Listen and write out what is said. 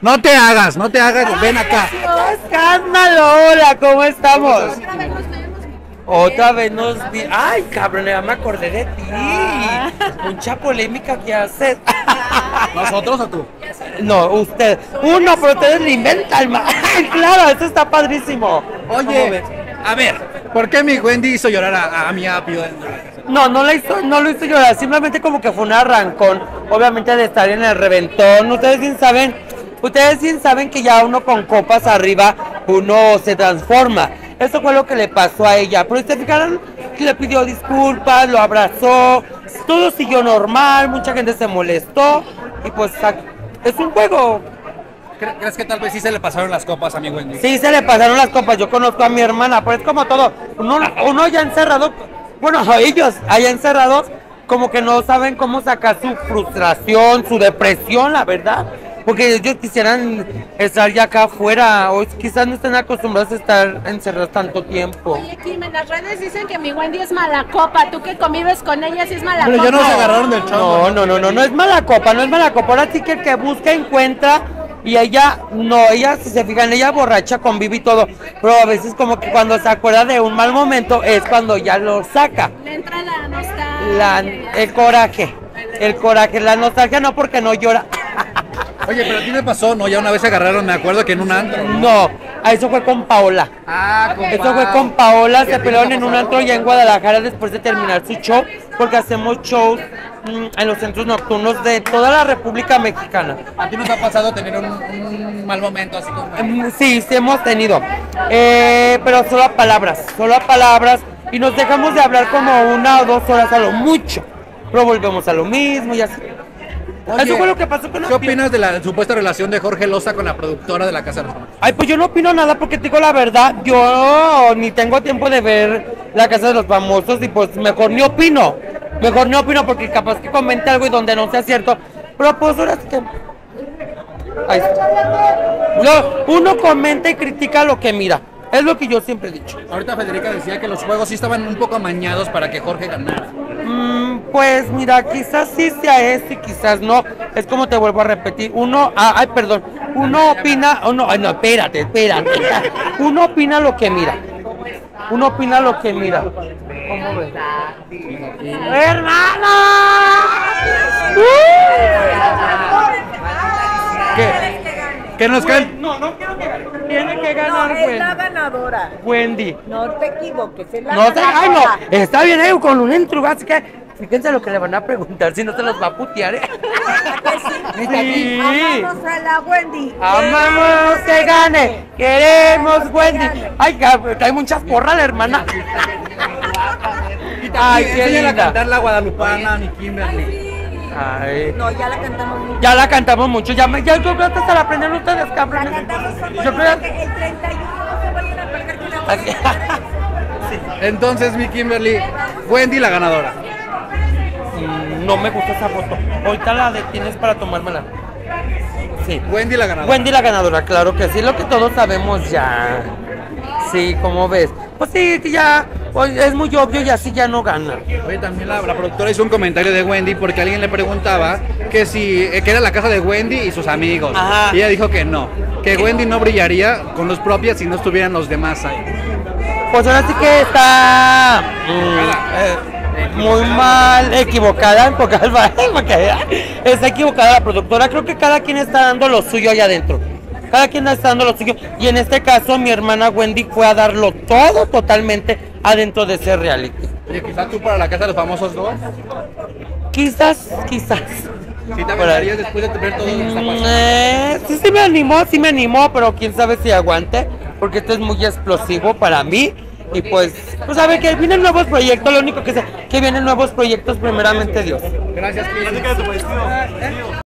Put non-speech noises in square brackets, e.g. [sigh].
No te hagas, no te hagas, ven acá. Escándalo, hola, ¿cómo estamos? Otra vez nos di... Ay, cabrón, ya me acordé de ti. Mucha polémica que haces. [laughs] ¿Nosotros o tú? No, usted. Uno, pero ustedes le inventan. ma- Ay, claro, eso está padrísimo. ¿Cómo Oye, a ver, ¿por qué mi Wendy hizo llorar a, a mi apio? No, no lo hizo, no lo hizo llorar, simplemente como que fue un arrancón, obviamente de estar en el reventón. Ustedes bien saben, ustedes bien saben que ya uno con copas arriba, uno se transforma. Eso fue lo que le pasó a ella. Pero se fijaron que le pidió disculpas, lo abrazó, todo siguió normal, mucha gente se molestó y pues es un juego. ¿Cre- ¿Crees que tal vez sí se le pasaron las copas a mi Wendy? Sí, se le pasaron las copas. Yo conozco a mi hermana, pero es como todo. Uno, uno ya encerrado, bueno, [laughs] ellos allá encerrados, como que no saben cómo sacar su frustración, su depresión, la verdad. Porque ellos quisieran estar ya acá afuera, o quizás no estén acostumbrados a estar encerrados tanto tiempo. Oye, Kim, en las redes dicen que mi Wendy es mala copa. Tú que convives con ella, sí es mala Pero copa. ya no se agarraron del chongo. No, no, no, no, no es mala copa, no es mala copa. Ahora sí que el que busca encuentra y ella, no, ella, si se fijan, ella borracha convive y todo. Pero a veces como que cuando se acuerda de un mal momento es cuando ya lo saca. Le entra la nostalgia. La, el coraje, el coraje, la nostalgia no porque no llora. Oye, pero a ti me pasó, ¿no? Ya una vez se agarraron, me acuerdo que en un antro. No, a eso fue con Paola. Ah, Eso fue con Paola, se pelearon en un antro ya en Guadalajara después de terminar su show, porque hacemos shows mm, en los centros nocturnos de toda la República Mexicana. ¿A ti no te ha pasado tener un, un mal momento así como... Mm, Sí, sí hemos tenido, Eh, pero solo a palabras, solo a palabras, y nos dejamos de hablar como una o dos horas a lo mucho, pero volvemos a lo mismo y así. Oye, Eso fue lo que pasó con ¿Qué opinas de la supuesta relación de Jorge Loza con la productora de La Casa de los Famosos? Ay, pues yo no opino nada porque te digo la verdad, yo ni tengo tiempo de ver la casa de los famosos y pues mejor ni opino. Mejor ni opino porque capaz que comente algo y donde no sea cierto. Pero pues ahora que. Ahí está. No, uno comenta y critica lo que mira. Es lo que yo siempre he dicho. Ahorita Federica decía que los juegos sí estaban un poco amañados para que Jorge ganara. Mm, pues mira, quizás sí sea esto y quizás no. Es como te vuelvo a repetir. Uno, ah, ay, perdón. Uno opina, uno, ay, no, espérate, espérate. [laughs] Uno opina lo que mira. Uno opina lo que mira. ¿Cómo ves? ¡Hermano! ¿Qué? ¿Qué nos caen? No, no quiero que gane. Tiene que ganar No, es la ganadora. Wendy. No te equivoques, es la No te, ay, no, está bien, eh, con un intruga, así que fíjense lo que le van a preguntar, si no se los va a putear, eh. Sí. Amamos a la Wendy. Amamos que gane, queremos Wendy. Ay, cabrón, trae muchas porras la hermana. Ay, qué Enséñale a linda. cantar la guadalupana, mi Kimberly. Ay. No, ya la cantamos mucho. Ya la cantamos mucho, ya me, ya yo creo que hasta la aprenden ustedes, La cabrones. cantamos con Yo creo que el 31 no se vayan a perder con la Así- [laughs] Entonces, mi Kimberly, Wendy la ganadora. Mm, No me gusta esa foto. Ahorita la detienes para tomármela. Sí. Wendy la ganadora. Wendy la ganadora, claro que sí, lo que todos sabemos ya. Sí, como ves. Pues sí, que ya pues, es muy obvio y así ya no gana. Oye, también la, la productora hizo un comentario de Wendy porque alguien le preguntaba que si eh, que era la casa de Wendy y sus amigos. Ajá. Y ella dijo que no, que Wendy no brillaría con los propios si no estuvieran los demás ahí. Pues ahora sí que está mm, eh, muy mal equivocada en pocas [laughs] porque está equivocada la productora. Creo que cada quien está dando lo suyo allá adentro. Cada quien está dando lo suyo. Y en este caso mi hermana Wendy fue a darlo todo totalmente adentro de ese reality. Oye, quizás tú para la casa de los famosos dos. Quizás, quizás. Te aventarías después de ver todo lo que está Mm, pasando. eh, sí, sí me animó, sí me animó, pero quién sabe si aguante, porque esto es muy explosivo para mí. Y pues, pues a ver que vienen nuevos proyectos, lo único que sé, que vienen nuevos proyectos primeramente Dios. Gracias, Kim.